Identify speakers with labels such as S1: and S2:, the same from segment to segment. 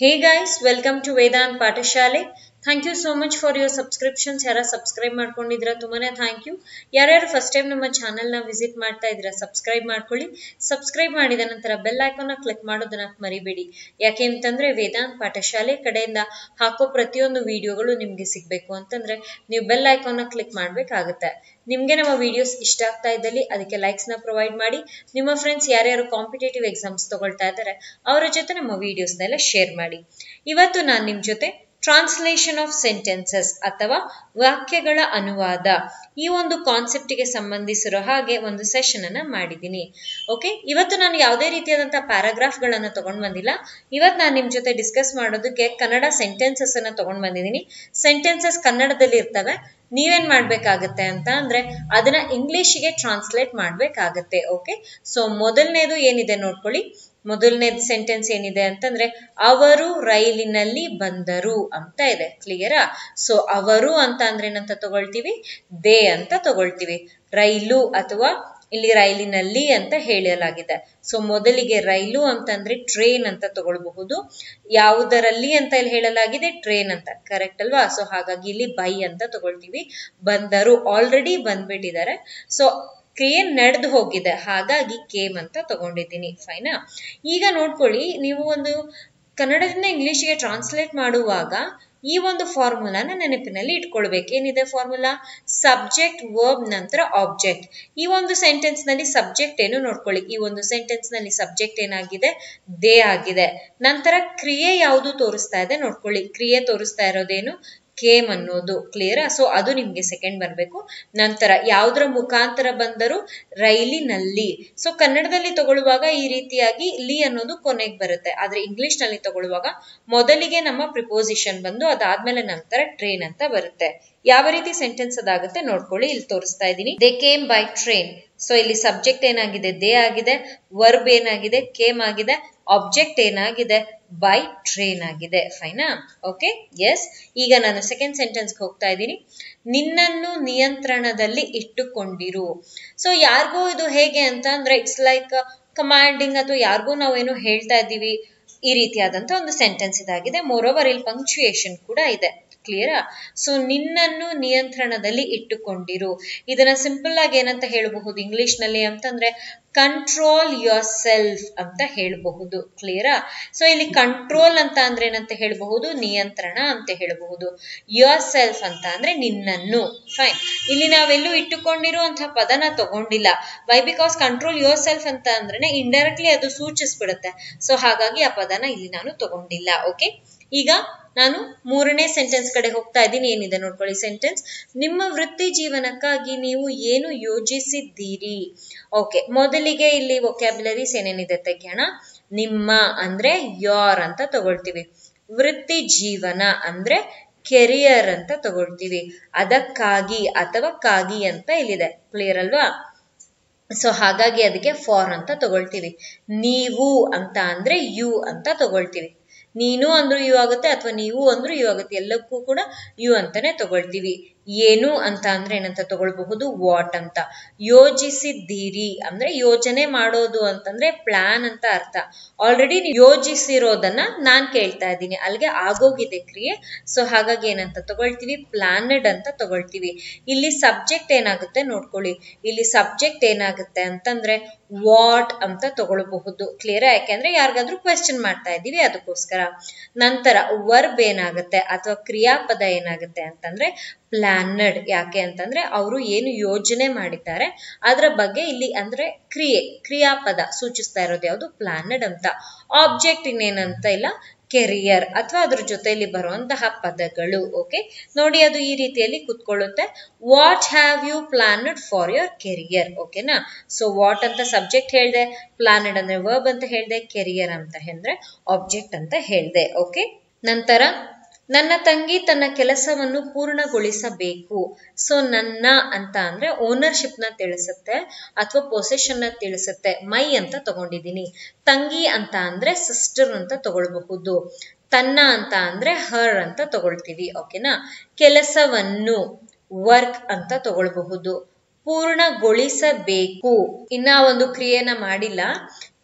S1: Hey guys, welcome to Vedant Patashale. Thank you so much for your subscriptions ಯಾರು subscribe ಮಾಡ್ಕೊಂಡಿದ್ರೆ ತುಂಬಾನೇ thank you ಯಾರ್ಯಾರು first time ನಮ್ಮ ಚಾನಲ್ನ ವಿಸಿಟ್ ಮಾಡ್ತಾ ಇದ್ದೀರಾ ಸಬ್ಸ್ಕ್ರೈಬ್ ಮಾಡ್ಕೊಳ್ಳಿ. ಸಬ್ಸ್ಕ್ರೈಬ್ ಮಾಡಿದ ನಂತರ ಬೆಲ್ ಐಕಾನ್ನ ಕ್ಲಿಕ್ ಮಾಡೋದನ್ನ ಮರಿಬೇಡಿ. ಯಾಕೆ ಅಂತಂದ್ರೆ ವೇದಾಂತ್ ಪಾಠಶಾಲೆ ಕಡೆಯಿಂದ ಹಾಕೋ ಪ್ರತಿಯೊಂದು ವಿಡಿಯೋಗಳು ನಿಮ್ಗೆ ಸಿಗ್ಬೇಕು ಅಂತಂದ್ರೆ ನೀವು ಬೆಲ್ ಐಕಾನ್ನ ಕ್ಲಿಕ್ ಮಾಡ್ಬೇಕಾಗುತ್ತೆ. ನಿಮ್ಗೆ ನಮ್ಮ ವಿಡಿಯೋಸ್ ಇಷ್ಟ ಆಗ್ತಾ ಇದ್ದಲ್ಲಿ ಅದಕ್ಕೆ ಲೈಕ್ಸ್ನ ಪ್ರೊವೈಡ್ ಮಾಡಿ. ನಿಮ್ಮ ಫ್ರೆಂಡ್ಸ್ ಯಾರ್ಯಾರು ಕಾಂಪಿಟೇಟಿವ್ ಎಕ್ಸಾಮ್ಸ್ ತಗೊಳ್ತಾ ಇದ್ದಾರೆ, ಅವರ ಜೊತೆ ನಮ್ಮ ವಿಡಿಯೋಸ್ನೆಲ್ಲ ಶೇರ್ ಮಾಡಿ. ಇವತ್ತು ನಾನು ನಿಮ್ ಜೊತೆ ಟ್ರಾನ್ಸ್ಲೇಷನ್ ಆಫ್ ಸೆಂಟೆನ್ಸಸ್ ಅಥವಾ ವಾಕ್ಯಗಳ ಅನುವಾದ. ಈ ಒಂದು ಕಾನ್ಸೆಪ್ಟಿಗೆ ಸಂಬಂಧಿಸಿರೋ ಹಾಗೆ ಒಂದು ಸೆಷನ್ ಅನ್ನ ಮಾಡಿದ್ದೀನಿ. ಓಕೆ ಇವತ್ತು ನಾನು ಯಾವುದೇ ರೀತಿಯಾದಂತಹ ಪ್ಯಾರಾಗ್ರಾಫ್ಗಳನ್ನು ತಗೊಂಡ್ ಬಂದಿಲ್ಲ ಇವತ್ತು ನಾನು ನಿಮ್ ಜೊತೆ ಡಿಸ್ಕಸ್ ಮಾಡೋದಕ್ಕೆ ಕನ್ನಡ ಸೆಂಟೆನ್ಸಸ್ ಅನ್ನ ತಗೊಂಡ್ ಬಂದಿದ್ದೀನಿ ಸೆಂಟೆನ್ಸಸ್ ಕನ್ನಡದಲ್ಲಿ ಇರ್ತವೆ. ನೀವೇನ್ ಮಾಡ್ಬೇಕಾಗತ್ತೆ ಅಂತ ಅಂದ್ರೆ ಅದನ್ನ ಇಂಗ್ಲಿಷ್ಗೆ ಟ್ರಾನ್ಸ್ಲೇಟ್ ಮಾಡ್ಬೇಕಾಗತ್ತೆ. ಓಕೆ ಸೊ ಮೊದಲನೇದು ಏನಿದೆ ನೋಡ್ಕೊಳ್ಳಿ. ಮೊದಲನೇ ಸೆಂಟೆನ್ಸ್ ಏನಿದೆ ಅಂತಂದ್ರೆ, ಅವರು ರೈಲಿನಲ್ಲಿ ಬಂದರು ಅಂತ ಇದೆ. ಕ್ಲಿಯರಾ ಸೊ ಅವರು ಅಂತ ಅಂದ್ರೆ ಏನಂತ ತಗೊಳ್ತೀವಿ? ದೇ ಅಂತ ತಗೊಳ್ತೀವಿ. ರೈಲು ಅಥವಾ ಇಲ್ಲಿ ರೈಲಿನಲ್ಲಿ ಅಂತ ಹೇಳಲಾಗಿದೆ ಸೊ ಮೊದಲಿಗೆ ರೈಲು ಅಂತಂದ್ರೆ ಟ್ರೈನ್ ಅಂತ ತಗೊಳ್ಬಹುದು. ಯಾವುದರಲ್ಲಿ ಅಂತ ಇಲ್ಲಿ ಹೇಳಲಾಗಿದೆ? ಟ್ರೈನ್ ಅಂತ. ಕರೆಕ್ಟ್ ಅಲ್ವಾ? ಸೊ ಹಾಗಾಗಿ ಇಲ್ಲಿ ಬೈ ಅಂತ ತಗೊಳ್ತೀವಿ. ಬಂದರು. ಆಲ್ರೆಡಿ ಬಂದ್ಬಿಟ್ಟಿದ್ದಾರೆ. ಸೊ ಕ್ರಿಯೆ ನಡೆದು ಹೋಗಿದೆ. ಹಾಗಾಗಿ ಕೇಮ್ ಅಂತ ತಗೊಂಡಿದ್ದೀನಿ. ಫೈನಾ? ಈಗ ನೋಡ್ಕೊಳ್ಳಿ, ನೀವು ಒಂದು ಕನ್ನಡದಿಂದ ಇಂಗ್ಲಿಷ್ಗೆ ಟ್ರಾನ್ಸ್ಲೇಟ್ ಮಾಡುವಾಗ ಈ ಒಂದು ಫಾರ್ಮುಲಾನ ನೆನಪಿನಲ್ಲಿ ಇಟ್ಕೊಳ್ಬೇಕು. ಏನಿದೆ ಫಾರ್ಮುಲಾ ಸಬ್ಜೆಕ್ಟ್ ವರ್ಬ್ ನಂತರ ಆಬ್ಜೆಕ್ಟ್ ಈ ಒಂದು ಸೆಂಟೆನ್ಸ್ನಲ್ಲಿ ಸಬ್ಜೆಕ್ಟ್ ಏನು ನೋಡ್ಕೊಳ್ಳಿ. ಈ ಒಂದು ಸೆಂಟೆನ್ಸ್ನಲ್ಲಿ ಸಬ್ಜೆಕ್ಟ್ ಏನಾಗಿದೆ? ದೇ ಆಗಿದೆ. ನಂತರ ಕ್ರಿಯೆ ಯಾವುದು ತೋರಿಸ್ತಾ ಇದೆ ನೋಡ್ಕೊಳ್ಳಿ. ಕ್ರಿಯೆ ತೋರಿಸ್ತಾ ಇರೋದೇನು? ಕೇಮ್ ಅನ್ನೋದು ಕ್ಲಿಯರಾ ಸೊ ಅದು ನಿಮ್ಗೆ ಸೆಕೆಂಡ್ ಬರಬೇಕು. ನಂತರ ಯಾವುದರ ಮುಖಾಂತರ ಬಂದರು ರೈಲಿನಲ್ಲಿ. ಸೊ ಕನ್ನಡದಲ್ಲಿ ತಗೊಳ್ಳುವಾಗ ಈ ರೀತಿಯಾಗಿ ಲಿ ಅನ್ನೋದು ಕೊನೆಗೆ ಬರುತ್ತೆ. ಆದ್ರೆ ಇಂಗ್ಲಿಷ್ನಲ್ಲಿ ತಗೊಳ್ಳುವಾಗ ಮೊದಲಿಗೆ ನಮ್ಮ ಪ್ರಿಪೋಸಿಷನ್ ಬಂದು ಅದಾದ್ಮೇಲೆ ನಂತರ ಟ್ರೈನ್ ಅಂತ ಬರುತ್ತೆ. ಯಾವ ರೀತಿ ಸೆಂಟೆನ್ಸ್ ಅದಾಗುತ್ತೆ ನೋಡ್ಕೊಳ್ಳಿ, ಇಲ್ಲಿ ತೋರಿಸ್ತಾ ಇದ್ದೀನಿ. They came by train so ಇಲ್ಲಿ ಸಬ್ಜೆಕ್ಟ್ ಏನಾಗಿದೆ? ದೇ ಆಗಿದೆ. ವರ್ಬ್ ಏನಾಗಿದೆ? ಕೇಮ್ ಆಗಿದೆ. ಆಬ್ಜೆಕ್ಟ್ ಏನಾಗಿದೆ? ಬೈ ಟ್ರೈನ್ ಆಗಿದೆ. ಫೈನಾ ಓಕೆ ಎಸ್ ಈಗ ನಾನು ಸೆಕೆಂಡ್ ಸೆಂಟೆನ್ಸ್ಗೆ ಹೋಗ್ತಾ ಇದ್ದೀನಿ. ನಿನ್ನನ್ನು ನಿಯಂತ್ರಣದಲ್ಲಿ ಇಟ್ಟುಕೊಂಡಿರು. ಸೊ ಯಾರಿಗೂ ಇದು ಹೇಗೆ ಅಂತ ಅಂದ್ರೆ ಇಟ್ಸ್ ಲೈಕ್ ಕಮಾಂಡಿಂಗ್ ಅಥವಾ ಯಾರಿಗೂ ನಾವೇನು ಹೇಳ್ತಾ ಇದ್ದೀವಿ. ಈ ರೀತಿಯಾದಂತ ಒಂದು ಸೆಂಟೆನ್ಸ್ ಇದಾಗಿದೆ. ಮೋರ್ ಓವರ್ ಇಲ್ಲಿ ಪಂಕ್ಚುಯೇಷನ್ ಕೂಡ ಇದೆ. ಕ್ಲಿಯರಾ ಸೊ ನಿನ್ನನ್ನು ನಿಯಂತ್ರಣದಲ್ಲಿ ಇಟ್ಟುಕೊಂಡಿರು. ಇದನ್ನ ಸಿಂಪಲ್ ಆಗಿ ಏನಂತ ಹೇಳಬಹುದು ಇಂಗ್ಲಿಷ್ನಲ್ಲಿ ಅಂತಂದ್ರೆ ಕಂಟ್ರೋಲ್ ಯೋರ್ ಸೆಲ್ಫ್ ಅಂತ ಹೇಳಬಹುದು. ಕ್ಲಿಯರಾ ಸೊ ಇಲ್ಲಿ ಕಂಟ್ರೋಲ್ ಅಂತ ಅಂದ್ರೆ ಏನಂತ ಹೇಳಬಹುದು? ನಿಯಂತ್ರಣ ಅಂತ ಹೇಳಬಹುದು. ಯೋರ್ ಸೆಲ್ಫ್ ಅಂತ ಅಂದ್ರೆ ನಿನ್ನನ್ನು. ಫೈನ್ ಇಲ್ಲಿ ನಾವೆಲ್ಲೂ ಇಟ್ಟುಕೊಂಡಿರುವಂತಹ ಪದನ ತಗೊಂಡಿಲ್ಲ. Why because control yourself ಅಂತ ಅಂದ್ರೆ ಇಂಡೈರೆಕ್ಟ್ಲಿ ಅದು ಸೂಚಿಸ್ಬಿಡುತ್ತೆ. ಸೊ ಹಾಗಾಗಿ ಆ ಪದನ ಇಲ್ಲಿ ನಾನು ತಗೊಂಡಿಲ್ಲ. ಓಕೆ ಈಗ ನಾನು ಮೂರನೇ ಸೆಂಟೆನ್ಸ್ ಕಡೆ ಹೋಗ್ತಾ ಇದ್ದೀನಿ. ಏನಿದೆ ನೋಡ್ಕೊಳ್ಳಿ ಸೆಂಟೆನ್ಸ್ ನಿಮ್ಮ ವೃತ್ತಿ ಜೀವನಕ್ಕಾಗಿ ನೀವು ಏನು ಯೋಜಿಸಿದ್ದೀರಿ? ಓಕೆ ಮೊದಲಿಗೆ ಇಲ್ಲಿ ವೊಕ್ಯಾಬ್ಯುಲರೀಸ್ ಏನೇನಿದೆ ತೆಗೆಯೋಣ. ನಿಮ್ಮ ಅಂದ್ರೆ ಯಾರ್ ಅಂತ ತಗೊಳ್ತೀವಿ. ವೃತ್ತಿ ಜೀವನ ಅಂದ್ರೆ ಕೆರಿಯರ್ ಅಂತ ತಗೊಳ್ತೀವಿ. ಅದಕ್ಕಾಗಿ ಅಥವಾ ಕಾಗಿ ಅಂತ ಇಲ್ಲಿದೆ. ಕ್ಲಿಯರ್ ಅಲ್ವಾ? ಸೊ ಹಾಗಾಗಿ ಅದಕ್ಕೆ ಫಾರ್ ಅಂತ ತಗೊಳ್ತೀವಿ. ನೀವು ಅಂತ ಅಂದ್ರೆ ಯು ಅಂತ ತಗೊಳ್ತೀವಿ. ನೀನು ಅಂದ್ರೂ ಯು ಆಗುತ್ತೆ ಅಥವಾ ನೀವು ಅಂದ್ರೂ ಯು ಆಗುತ್ತೆ. ಎಲ್ಲಕ್ಕೂ ಕೂಡ ಯು ಅಂತಾನೆ ತಗೊಳ್ತೀವಿ. ಏನು ಅಂತ ಅಂದ್ರೆ ಏನಂತ ತಗೊಳ್ಬಹುದು? ವಾಟ್ ಅಂತ. ಯೋಜಿಸಿದ್ದೀರಿ. ಅಂದ್ರೆ ಯೋಜನೆ ಮಾಡೋದು ಅಂತಂದ್ರೆ ಪ್ಲಾನ್ ಅಂತ ಅರ್ಥ. ಆಲ್ರೆಡಿ ಯೋಜಿಸಿರೋದನ್ನ ನಾನ್ ಕೇಳ್ತಾ ಇದ್ದೀನಿ. ಅಲ್ಲಿಗೆ ಆಗೋಗಿದೆ ಕ್ರಿಯೆ. ಸೊ ಹಾಗಾಗಿ ಏನಂತ ತಗೊಳ್ತೀವಿ? ಪ್ಲಾನೆಡ್ ಅಂತ ತಗೊಳ್ತೀವಿ. ಇಲ್ಲಿ ಸಬ್ಜೆಕ್ಟ್ ಏನಾಗುತ್ತೆ ನೋಡ್ಕೊಳ್ಳಿ. ಇಲ್ಲಿ ಸಬ್ಜೆಕ್ಟ್ ಏನಾಗುತ್ತೆ ಅಂತಂದ್ರೆ ವಾಟ್ ಅಂತ ತಗೊಳ್ಬಹುದು. ಕ್ಲಿಯರ್ ಯಾಕೆಂದ್ರೆ ಯಾರಿಗಾದ್ರೂ ಕ್ವೆಶ್ಚನ್ ಮಾಡ್ತಾ ಇದ್ದೀವಿ ಅದಕ್ಕೋಸ್ಕರ. ನಂತರ ವರ್ಬ್ ಏನಾಗುತ್ತೆ ಅಥವಾ ಕ್ರಿಯಾಪದ ಏನಾಗುತ್ತೆ ಅಂತಂದ್ರೆ ಪ್ಲಾನಡ್ ಯಾಕೆ ಅಂತಂದ್ರೆ ಅವರು ಏನು ಯೋಜನೆ ಮಾಡಿದ್ದಾರೆ, ಅದರ ಬಗ್ಗೆ ಇಲ್ಲಿ ಅಂದ್ರೆ ಕ್ರಿಯೆ, ಕ್ರಿಯಾಪದ ಸೂಚಿಸ್ತಾ ಇರೋದು ಯಾವುದು? ಪ್ಲಾನಡ್ ಅಂತ. ಆಬ್ಜೆಕ್ಟ್ ಇನ್ನೇನಂತ ಇಲ್ಲ, ಕೆರಿಯರ್ ಅಥವಾ ಅದ್ರ ಜೊತೆಯಲ್ಲಿ ಬರುವಂತಹ ಪದಗಳು ಓಕೆ ನೋಡಿ ಅದು ಈ ರೀತಿಯಲ್ಲಿ ಕುತ್ಕೊಳ್ಳುತ್ತೆ. What have you planned for your career ಓಕೆನಾ ಸೊ ವಾಟ್ ಅಂತ ಸಬ್ಜೆಕ್ಟ್ ಹೇಳಿದೆ ಪ್ಲಾನಡ್ ಅಂದ್ರೆ ವರ್ಬ್ ಅಂತ ಹೇಳಿದೆ ಕೆರಿಯರ್ ಅಂತ ಅಂದ್ರೆ ಆಬ್ಜೆಕ್ಟ್ ಅಂತ ಹೇಳಿದೆ ಓಕೆ ನಂತರ ನನ್ನ ತಂಗಿ ತನ್ನ ಕೆಲಸವನ್ನು ಪೂರ್ಣಗೊಳಿಸಬೇಕು. ಸೊ ನನ್ನ ಅಂತ ಅಂದ್ರೆ ಓನರ್ಶಿಪ್ನ ತಿಳಿಸುತ್ತೆ ಅಥವಾ ಪೊಸೆಷನ್ನ ತಿಳಿಸುತ್ತೆ. ಮೈ ಅಂತ ತಗೊಂಡಿದ್ದೀನಿ. ತಂಗಿ ಅಂತ ಅಂದ್ರೆ ಸಿಸ್ಟರ್ ಅಂತ ತಗೊಳ್ಬಹುದು. ತನ್ನ ಅಂತ ಅಂದ್ರೆ ಹರ್ ಅಂತ ತಗೊಳ್ತೀವಿ ಓಕೆನಾ ಕೆಲಸವನ್ನು ವರ್ಕ್ ಅಂತ ತಗೊಳ್ಬಹುದು. ಪೂರ್ಣಗೊಳಿಸಬೇಕು. ಇನ್ನ ಒಂದು ಕ್ರಿಯೆನ ಮಾಡಿಲ್ಲ.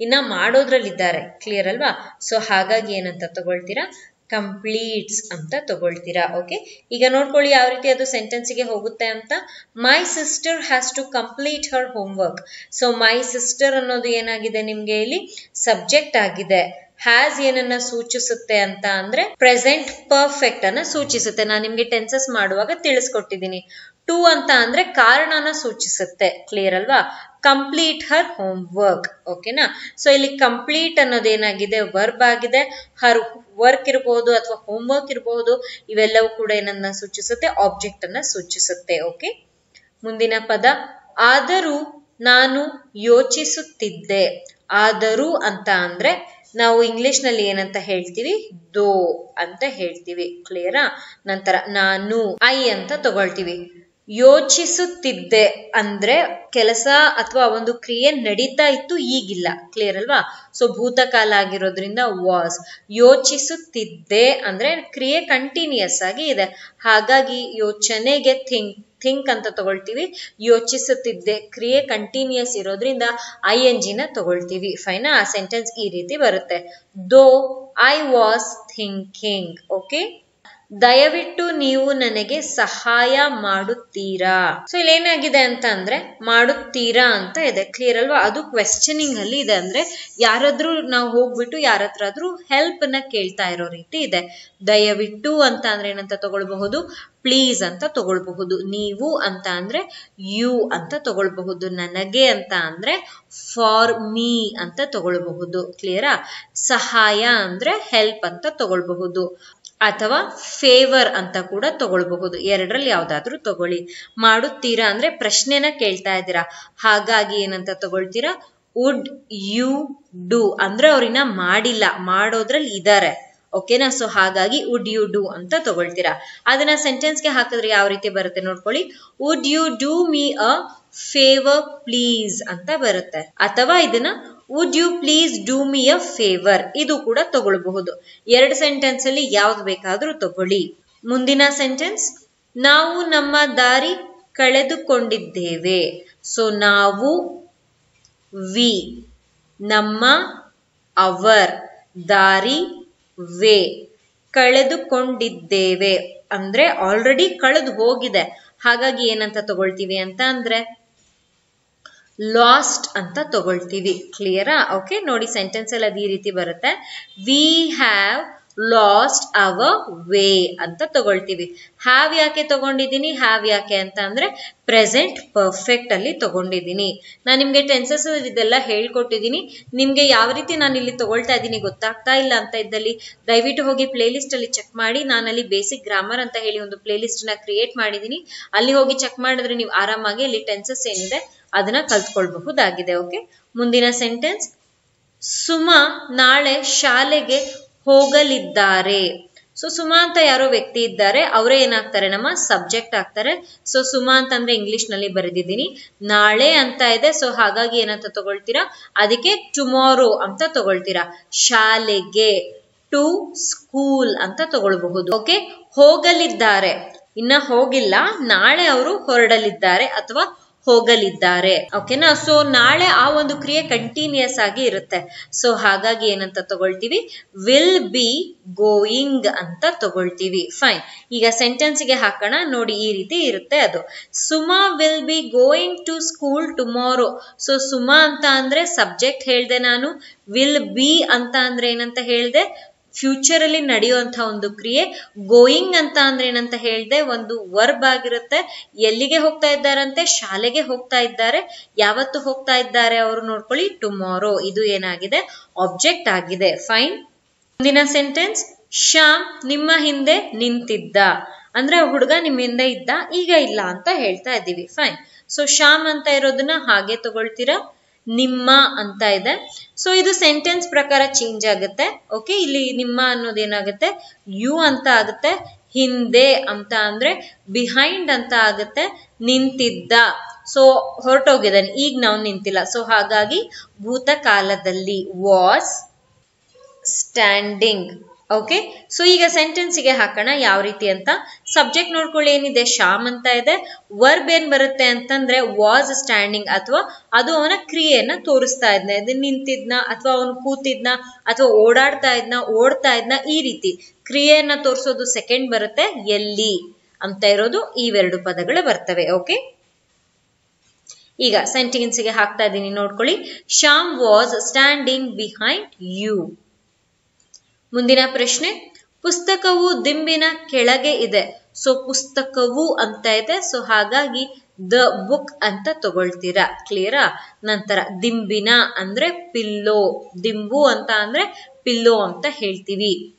S1: ಇನ್ನ ಮಾಡೋದ್ರಲ್ಲಿದ್ದಾರೆ. ಕ್ಲಿಯರ್ ಅಲ್ವಾ? ಸೊ ಹಾಗಾಗಿ ಏನಂತ ತಗೊಳ್ತೀರಾ? ಕಂಪ್ಲೀಟ್ಸ್ ಅಂತ ತಗೊಳ್ತೀರಾ ಓಕೆ ಈಗ ನೋಡ್ಕೊಳ್ಳಿ ಯಾವ ರೀತಿ ಅದು ಸೆಂಟೆನ್ಸ್ಗೆ ಹೋಗುತ್ತೆ ಅಂತ. My sister has to complete her homework so my sister ಅನ್ನೋದು ಏನಾಗಿದೆ ನಿಮ್ಗೆ ಇಲ್ಲಿ? ಸಬ್ಜೆಕ್ಟ್ ಆಗಿದೆ. ಹ್ಯಾಸ್ ಏನನ್ನ ಸೂಚಿಸುತ್ತೆ ಅಂತ ಅಂದ್ರೆ ಪ್ರೆಸೆಂಟ್ ಪರ್ಫೆಕ್ಟ್ ಅನ್ನ ಸೂಚಿಸುತ್ತೆ. ನಾನು ನಿಮ್ಗೆ ಟೆನ್ಸಸ್ ಮಾಡುವಾಗ ತಿಳಿಸ್ಕೊಟ್ಟಿದ್ದೀನಿ. ಟು ಅಂತ ಅಂದ್ರೆ ಕಾರಣನ ಸೂಚಿಸುತ್ತೆ. ಕ್ಲಿಯರ್ ಅಲ್ವಾ? ಕಂಪ್ಲೀಟ್ ಹರ್ ಹೋಮ್ ವರ್ಕ್ ಓಕೆನಾ ಸೊ ಇಲ್ಲಿ ಕಂಪ್ಲೀಟ್ ಅನ್ನೋದೇನಾಗಿದೆ? ವರ್ಬ್ ಆಗಿದೆ. ಹರ್ ವರ್ಕ್ ಇರಬಹುದು ಅಥವಾ ಹೋಮ್ ವರ್ಕ್ ಇರಬಹುದು ಇವೆಲ್ಲವೂ ಕೂಡ ಏನನ್ನ ಸೂಚಿಸುತ್ತೆ? ಆಬ್ಜೆಕ್ಟ್ ಅನ್ನ ಸೂಚಿಸುತ್ತೆ ಓಕೆ ಮುಂದಿನ ಪದ, ಆದರೂ ನಾನು ಯೋಚಿಸುತ್ತಿದ್ದೆ. ಆದರೂ ಅಂತ ಅಂದ್ರೆ, ನಾವು ಇಂಗ್ಲಿಷ್ನಲ್ಲಿ ಏನಂತ ಹೇಳ್ತೀವಿ? ದೋ ಅಂತ ಹೇಳ್ತೀವಿ. ಕ್ಲಿಯರಾ ನಂತರ ನಾನು ಐ ಅಂತ ತಗೊಳ್ತೀವಿ. ಯೋಚಿಸುತ್ತಿದ್ದೆ ಅಂದ್ರೆ ಕೆಲಸ ಅಥವಾ ಒಂದು ಕ್ರಿಯೆ ನಡೀತಾ ಇತ್ತು ಈಗಿಲ್ಲ. ಕ್ಲಿಯರ್ ಅಲ್ವಾ? ಸೊ ಭೂತಕಾಲ ಆಗಿರೋದ್ರಿಂದ ವಾಸ್ ಯೋಚಿಸುತ್ತಿದ್ದೆ ಅಂದ್ರೆ ಕ್ರಿಯೆ ಕಂಟಿನ್ಯೂಸ್ ಆಗಿ ಇದೆ. ಹಾಗಾಗಿ ಯೋಚನೆಗೆ ಥಿಂಕ್ ಥಿಂಕ್ ಅಂತ ತಗೊಳ್ತೀವಿ. ಯೋಚಿಸುತ್ತಿದ್ದೆ, ಕ್ರಿಯೆ ಕಂಟಿನ್ಯೂಸ್ ಇರೋದ್ರಿಂದ ಐ ಎನ್ ಜಿನ ತಗೊಳ್ತೀವಿ. ಫೈನಾ ಆ? ಸೆಂಟೆನ್ಸ್ ಈ ರೀತಿ ಬರುತ್ತೆ. Though I was thinking okay ದಯವಿಟ್ಟು ನೀವು ನನಗೆ ಸಹಾಯ ಮಾಡುತ್ತೀರಾ? ಸೊ ಇಲ್ಲಿ ಏನಾಗಿದೆ ಅಂತ ಅಂದ್ರೆ, ಮಾಡುತ್ತೀರಾ ಅಂತ ಇದೆ. ಕ್ಲಿಯರ್ ಅಲ್ವಾ? ಅದು ಕ್ವೆಶ್ಚನಿಂಗ್ ಅಲ್ಲಿ ಇದೆ ಅಂದ್ರೆ, ಯಾರಾದ್ರೂ ನಾವು ಹೋಗ್ಬಿಟ್ಟು ಯಾರ ಹತ್ರ ಆದ್ರೂ ಹೆಲ್ಪ್ನ ಕೇಳ್ತಾ ಇರೋ ರೀತಿ ಇದೆ. ದಯವಿಟ್ಟು ಅಂತ ಅಂದ್ರೆ ಏನಂತ ತಗೊಳ್ಬಹುದು? ಪ್ಲೀಸ್ ಅಂತ ತಗೊಳ್ಬಹುದು. ನೀವು ಅಂತ ಅಂದ್ರೆ ಯು ಅಂತ ತಗೊಳ್ಬಹುದು. ನನಗೆ ಅಂತ ಅಂದ್ರೆ ಫಾರ್ ಮೀ ಅಂತ ತಗೊಳ್ಬಹುದು. ಕ್ಲಿಯರಾ ಸಹಾಯ ಅಂದ್ರೆ ಹೆಲ್ಪ್ ಅಂತ ತಗೊಳ್ಬಹುದು. ಅಥವಾ ಫೇವರ್ ಅಂತ ಕೂಡ ತಗೊಳ್ಬಹುದು. ಎರಡರಲ್ಲಿ ಯಾವ್ದಾದ್ರು ತಗೊಳ್ಳಿ. ಮಾಡುತ್ತೀರಾ ಅಂದ್ರೆ ಪ್ರಶ್ನೆನ ಕೇಳ್ತಾ ಇದ್ದೀರಾ. ಹಾಗಾಗಿ ಏನಂತ ತಗೊಳ್ತೀರಾ? ವುಡ್ ಯು ಡೂ ಅಂದ್ರೆ ಅವ್ರಿನ ಮಾಡಿಲ್ಲ. ಮಾಡೋದ್ರಲ್ಲಿ ಇದ್ದಾರೆ ಓಕೆನಾ? ಸೊ ಹಾಗಾಗಿ ವುಡ್ ಯು ಡೂ ಅಂತ ತಗೊಳ್ತೀರಾ. ಅದನ್ನ ಸೆಂಟೆನ್ಸ್ಗೆ ಹಾಕಿದ್ರೆ ಯಾವ ರೀತಿ ಬರುತ್ತೆ ನೋಡ್ಕೊಳ್ಳಿ. Would you do me a favour please ಅಂತ ಬರುತ್ತೆ. ಅಥವಾ ಇದನ್ನ would you please do me a favour ಇದು ಕೂಡ ತಗೊಳ್ಬಹುದು. ಎರಡು ಸೆಂಟೆನ್ಸ್ ಅಲ್ಲಿ ಯಾವ್ದು ಬೇಕಾದ್ರೂ ತಗೊಳ್ಳಿ. ಮುಂದಿನ ಸೆಂಟೆನ್ಸ್ ನಾವು ನಮ್ಮ ದಾರಿ ಕಳೆದುಕೊಂಡಿದ್ದೇವೆ. ಸೊ ನಾವು ವಿ ನಮ್ಮ ಅವರ್ ದಾರಿ ವೇ ಕಳೆದುಕೊಂಡಿದ್ದೇವೆ. ಅಂದ್ರೆ ಆಲ್ರೆಡಿ ಕಳೆದು ಹೋಗಿದೆ. ಹಾಗಾಗಿ ಏನಂತ ತಗೊಳ್ತೀವಿ ಅಂತ ಅಂದ್ರೆ ಲಾಸ್ಟ್ ಅಂತ ತಗೊಳ್ತೀವಿ. ಕ್ಲಿಯರಾ ಓಕೆ ನೋಡಿ ಸೆಂಟೆನ್ಸ್ ಅಲ್ಲಿ ಅದು ಈ ರೀತಿ ಬರುತ್ತೆ. We have lost our way ಅಂತ ತಗೊಳ್ತೀವಿ. ಹ್ಯಾವ್ ಯಾಕೆ ತಗೊಂಡಿದ್ದೀನಿ? ಹ್ಯಾವ್ ಯಾಕೆ ಅಂತ ಅಂದ್ರೆ ಪ್ರೆಸೆಂಟ್ ಪರ್ಫೆಕ್ಟ್ ಅಲ್ಲಿ ತಗೊಂಡಿದ್ದೀನಿ. ನಾನು ನಿಮ್ಗೆ ಟೆನ್ಸಸ್ ಇದೆಲ್ಲ ಹೇಳ್ಕೊಟ್ಟಿದ್ದೀನಿ. ನಿಮ್ಗೆ ಯಾವ ರೀತಿ ನಾನು ಇಲ್ಲಿ ತಗೊಳ್ತಾ ಇದ್ದೀನಿ ಗೊತ್ತಾಗ್ತಾ ಇಲ್ಲ ಅಂತ ಇದ್ದಲ್ಲಿ ದಯವಿಟ್ಟು ಹೋಗಿ ಪ್ಲೇ ಲಿಸ್ಟ್ ಅಲ್ಲಿ ಚೆಕ್ ಮಾಡಿ. ನಾನು ಅಲ್ಲಿ ಬೇಸಿಕ್ ಗ್ರಾಮರ್ ಅಂತ ಹೇಳಿ ಒಂದು ಪ್ಲೇ ಲಿಸ್ಟ್ನ ಕ್ರಿಯೇಟ್ ಮಾಡಿದ್ದೀನಿ. ಅಲ್ಲಿ ಹೋಗಿ ಚೆಕ್ ಮಾಡಿದ್ರೆ ನೀವು ಆರಾಮಾಗಿ ಅಲ್ಲಿ ಟೆನ್ಸಸ್ ಏನಿದೆ ಅದನ್ನ ಕಲ್ತ್ಕೊಳ್ಬಹುದಾಗಿದೆ ಓಕೆ ಮುಂದಿನ ಸೆಂಟೆನ್ಸ್ ಸುಮಾ ನಾಳೆ ಶಾಲೆಗೆ ಹೋಗಲಿದ್ದಾರೆ. ಸೊ ಸುಮಾ ಅಂತ ಯಾರೋ ವ್ಯಕ್ತಿ ಇದ್ದಾರೆ, ಅವರೇ ಏನಾಗ್ತಾರೆ, ನಮ್ಮ ಸಬ್ಜೆಕ್ಟ್ ಆಗ್ತಾರೆ. ಸೊ ಸುಮಾ ಅಂತಂದ್ರೆ ಇಂಗ್ಲಿಷ್ನಲ್ಲಿ ಬರೆದಿದ್ದೀನಿ. ನಾಳೆ ಅಂತ ಇದೆ ಸೊ ಹಾಗಾಗಿ ಏನಂತ ತಗೊಳ್ತೀರಾ? ಅದಕ್ಕೆ ಟುಮಾರೋ ಅಂತ ತಗೊಳ್ತೀರಾ. ಶಾಲೆಗೆ ಟು ಸ್ಕೂಲ್ ಅಂತ ತಗೊಳ್ಬಹುದು. ಓಕೆ ಹೋಗಲಿದ್ದಾರೆ. ಇನ್ನ ಹೋಗಿಲ್ಲ. ನಾಳೆ ಅವರು ಹೊರಡಲಿದ್ದಾರೆ, ಅಥವಾ ಹೋಗಲಿದ್ದಾರೆ. ಓಕೆನಾ ಸೊ ನಾಳೆ ಆ ಒಂದು ಕ್ರಿಯೆ ಕಂಟಿನ್ಯೂಸ್ ಆಗಿ ಇರುತ್ತೆ. ಸೊ ಹಾಗಾಗಿ ಏನಂತ ತಗೊಳ್ತೀವಿ? ವಿಲ್ ಬಿ ಗೋಯಿಂಗ್ ಅಂತ ತಗೊಳ್ತೀವಿ. ಫೈನ್ ಈಗ ಸೆಂಟೆನ್ಸ್ಗೆ ಹಾಕೋಣ. ನೋಡಿ, ಈ ರೀತಿ ಇರುತ್ತೆ ಅದು. Suma will be going to school tomorrow so Suma ಅಂತ ಅಂದ್ರೆ ಸಬ್ಜೆಕ್ಟ್ ಹೇಳ್ದೆ ನಾನು. ವಿಲ್ ಬಿ ಅಂತ ಅಂದ್ರೆ ಏನಂತ ಹೇಳ್ದೆ? ಫ್ಯೂಚರ್ ಅಲ್ಲಿ ನಡೆಯುವಂತ ಒಂದು ಕ್ರಿಯೆ ಗೋಯಿಂಗ್ ಅಂತ ಅಂದ್ರೆ ಏನಂತ ಹೇಳ್ದೆ, ಒಂದು ವರ್ಬ್ ಆಗಿರುತ್ತೆ. ಎಲ್ಲಿಗೆ ಹೋಗ್ತಾ ಇದ್ದಾರಂತೆ? ಶಾಲೆಗೆ ಹೋಗ್ತಾ ಇದ್ದಾರೆ. ಯಾವತ್ತು ಹೋಗ್ತಾ ಇದ್ದಾರೆ ಅವರು ನೋಡ್ಕೊಳ್ಳಿ. ಟುಮಾರೋ ಇದು ಏನಾಗಿದೆ? ಆಬ್ಜೆಕ್ಟ್ ಆಗಿದೆ. ಫೈನ್ ಮುಂದಿನ ಸೆಂಟೆನ್ಸ್ ಶ್ಯಾಮ್ ನಿಮ್ಮ ಹಿಂದೆ ನಿಂತಿದ್ದ. ಅಂದ್ರೆ ಹುಡುಗ ನಿಮ್ಮ ಹಿಂದೆ ಇದ್ದ, ಈಗ ಇಲ್ಲ ಅಂತ ಹೇಳ್ತಾ ಇದ್ದೀವಿ. ಫೈನ್ ಸೊ ಶ್ಯಾಮ್ ಅಂತ ಇರೋದನ್ನ ಹಾಗೆ ತಗೊಳ್ತೀರಾ? ನಿಮ್ಮ ಅಂತ ಇದೆ. ಸೊ ಇದು ಸೆಂಟೆನ್ಸ್ ಪ್ರಕಾರ ಚೇಂಜ್ ಆಗುತ್ತೆ. ಓಕೆ ಇಲ್ಲಿ ನಿಮ್ಮ ಅನ್ನೋದೇನಾಗುತ್ತೆ ಯು ಅಂತ ಆಗುತ್ತೆ. ಹಿಂದೆ ಅಂತ ಅಂದ್ರೆ ಬಿಹೈಂಡ್ ಅಂತ ಆಗುತ್ತೆ. ನಿಂತಿದ್ದ. ಸೊ ಹೊರಟೋಗಿದ್ದಾನೆ. ಈಗ ನಾವು ನಿಂತಿಲ್ಲ. ಸೊ ಹಾಗಾಗಿ ಭೂತಕಾಲದಲ್ಲಿ ವಾಸ್ ಸ್ಟ್ಯಾಂಡಿಂಗ್ ಓಕೆ ಸೊ ಈಗ ಸೆಂಟೆನ್ಸಿಗೆ ಹಾಕೋಣ. ಯಾವ ರೀತಿ ಅಂತ? ಸಬ್ಜೆಕ್ಟ್ ನೋಡ್ಕೊಳ್ಳಿ, ಏನಿದೆ? ಶಾಮ್ ಅಂತ ಇದೆ. ವರ್ಬ್ ಏನ್ ಬರುತ್ತೆ ಅಂತಂದ್ರೆ ವಾಸ್ ಸ್ಟ್ಯಾಂಡಿಂಗ್ ಅಥವಾ ಅದು ಅವನ ಕ್ರಿಯೆಯನ್ನ ತೋರಿಸ್ತಾ ಇದ್ನ. ಇದು ನಿಂತಿದ್ನ ಅಥವಾ ಅವನು ಕೂತಿದ್ನ ಅಥವಾ ಓಡಾಡ್ತಾ ಇದ್ನ, ಓಡ್ತಾ ಇದ್ನ, ಈ ರೀತಿ. ಕ್ರಿಯೆಯನ್ನ ತೋರಿಸೋದು ಸೆಕೆಂಡ್ ಬರುತ್ತೆ, ಎಲ್ಲಿ ಅಂತ ಇರೋದು ಇವೆರಡು ಪದಗಳು ಬರ್ತವೆ. ಓಕೆ ಈಗ ಸೆಂಟೆನ್ಸ್ಗೆ ಹಾಕ್ತಾ ಇದ್ದೀನಿ, ನೋಡ್ಕೊಳ್ಳಿ. Shyam was standing behind you ಮುಂದಿನ ಪ್ರಶ್ನೆ, ಪುಸ್ತಕವು ದಿಂಬಿನ ಕೆಳಗೆ ಇದೆ. ಸೊ ಪುಸ್ತಕವು ಅಂತ ಇದೆ. ಸೊ ಹಾಗಾಗಿ ದ ಬುಕ್ ಅಂತ ತಗೊಳ್ತೀರಾ? ಕ್ಲಿಯರಾ ನಂತರ ದಿಂಬಿನ ಅಂದ್ರೆ ಪಿಲ್ಲೋ ದಿಂಬು ಅಂತ ಅಂದ್ರೆ ಪಿಲ್ಲೋ ಅಂತ ಹೇಳ್ತೀವಿ.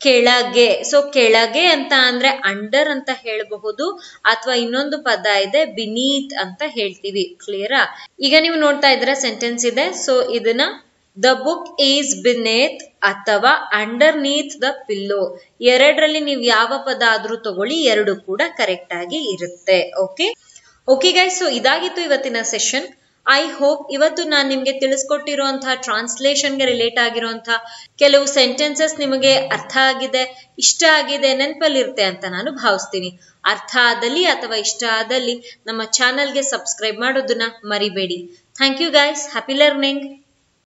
S1: ಕೆಳಗೆ. ಸೊ ಕೆಳಗೆ ಅಂತ ಅಂದ್ರೆ ಅಂಡರ್ ಅಂತ ಹೇಳಬಹುದು. ಅಥವಾ ಇನ್ನೊಂದು ಪದ ಇದೆ ಬಿನೀತ್ ಅಂತ ಹೇಳ್ತೀವಿ. ಕ್ಲಿಯರಾ ಈಗ ನೀವು ನೋಡ್ತಾ ಇದ್ರೆ ಸೆಂಟೆನ್ಸ್ ಇದೆ. ಸೊ ಇದನ್ನ ದ ಬುಕ್ ಈಸ್ ಬಿನೇತ್ ಅಥವಾ ಅಂಡರ್ ನೀತ್ ದ ಪಿಲ್ಲೋ ಎರಡರಲ್ಲಿ ನೀವು ಯಾವ ಪದ ಆದ್ರೂ ತಗೊಳ್ಳಿ, ಎರಡು ಕೂಡ ಕರೆಕ್ಟ್ ಆಗಿ ಇರುತ್ತೆ. ಓಕೆ ಓಕೆ ಗೈಸ್ ಸೊ ಇದಾಗಿತ್ತು ಇವತ್ತಿನ ಸೆಷನ್ ಐ ಹೋಪ್ ಇವತ್ತು ನಾನು ನಿಮ್ಗೆ ತಿಳಿಸ್ಕೊಟ್ಟಿರುವಂತಹ ಟ್ರಾನ್ಸ್ಲೇಷನ್ಗೆ ರಿಲೇಟ್ ಆಗಿರುವಂತಹ ಕೆಲವು ಸೆಂಟೆನ್ಸಸ್ ನಿಮಗೆ ಅರ್ಥ ಆಗಿದೆ, ಇಷ್ಟ ಆಗಿದೆ, ನೆನಪಲ್ಲಿರುತ್ತೆ ಅಂತ ನಾನು ಭಾವಿಸ್ತೀನಿ. ಅರ್ಥ ಆದಲ್ಲಿ ಅಥವಾ ಇಷ್ಟ ಆದಲ್ಲಿ ನಮ್ಮ ಚಾನಲ್ಗೆ ಸಬ್ಸ್ಕ್ರೈಬ್ ಮಾಡೋದನ್ನ ಮರಿಬೇಡಿ. Thank you guys happy learning